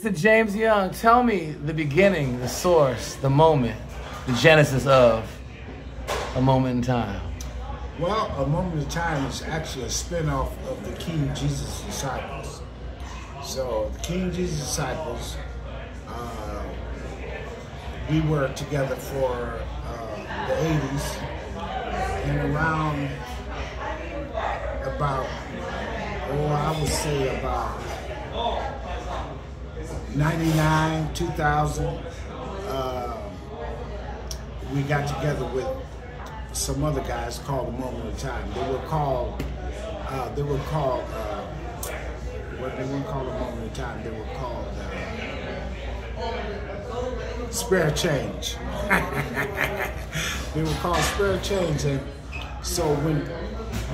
Mr. James Young, tell me the beginning, the source, the moment, the genesis of a moment in time. Well, A Moment in Time is actually a spin-off of the King Jesus Disciples. So, the King Jesus Disciples, uh, we were together for uh, the 80s, and around about, oh, I would say about 99, 2000, uh, we got together with some other guys called the Moment of Time. They were called, uh, they were called, uh, what they weren't called the Moment of Time, they were called uh, Spare Change. they were called Spare Change. And so when,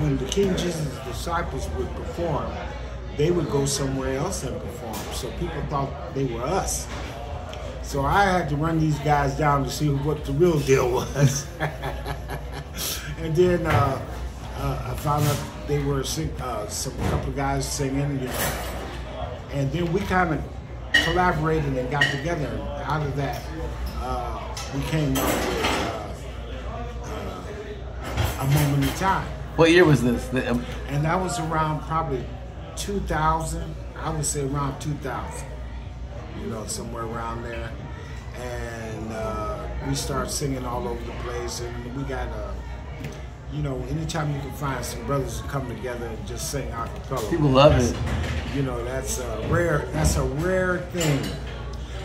when the King Jesus disciples would perform, they would go somewhere else and perform. So people thought they were us. So I had to run these guys down to see what the real deal was. and then uh, uh, I found out they were sing, uh, some couple of guys singing, you know. And then we kind of collaborated and got together. And out of that, uh, we came up with uh, uh, a moment in time. What year was this? Um, And that was around probably 2000. I would say around 2000. You know, somewhere around there. And uh, we started singing all over the place. And we got a, you know, anytime you can find some brothers to come together and just sing a cappella. People love it. You know, that's a rare. That's a rare thing.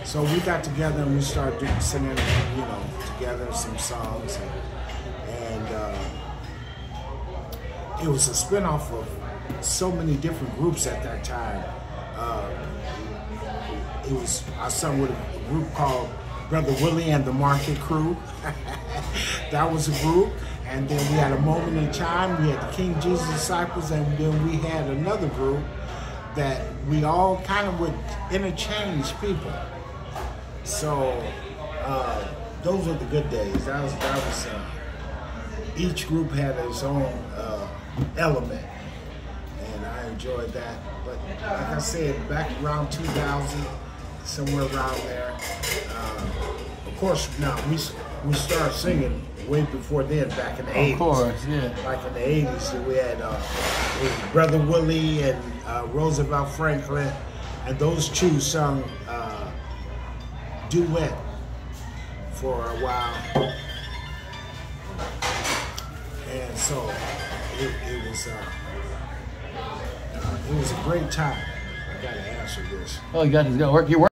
So we got together and we started doing, singing, you know, together some songs, and, and uh, it was a spinoff of so many different groups at that time. Uh, it was I sung with a group called Brother Willie and the Market Crew. that was a group, and then we had a moment in time. We had the King Jesus Disciples, and then we had another group that we all kind of would interchange people. So uh, those were the good days. That was that was. Uh, each group had its own uh, element, enjoyed that. But like I said, back around 2000, somewhere around there. Uh, of course, now we we started singing way before then, back in the 80s. of course, yeah. Like in the 80s, we had uh, Brother Willie and uh, Roosevelt Franklin, and those two sung uh, duet for a while. And so it, it was uh, it was a great time. I gotta answer this. Oh, you got to go work. You work.